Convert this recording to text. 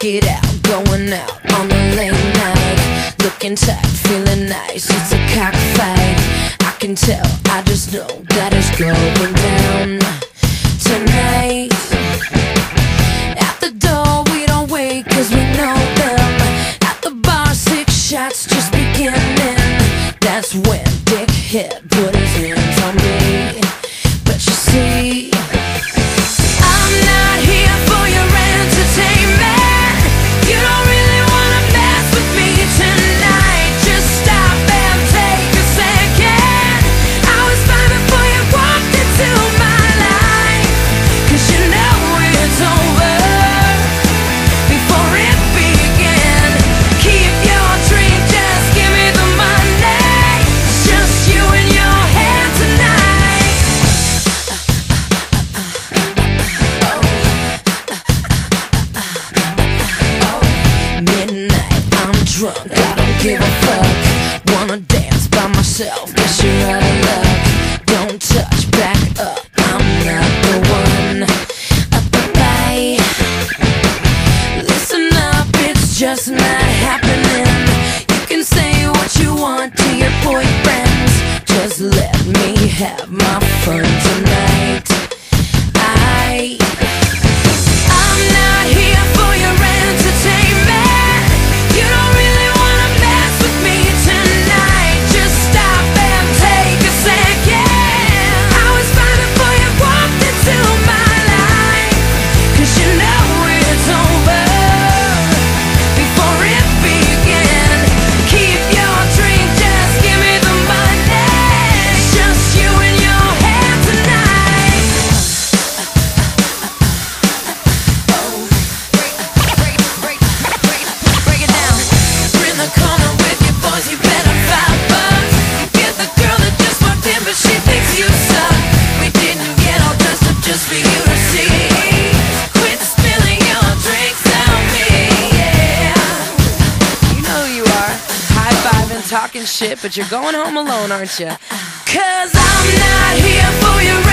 Check it out, going out on the late night. Looking tight, feeling nice, it's a cockfight. I can tell, I just know that it's going down Tonight. At the door, we don't wait cause we know them. At the bar, six shots just beginning. That's when Dickhead put his in give a fuck. Wanna dance by myself. talking shit, but you're going home alone, aren't you? Cause I'm not here for you.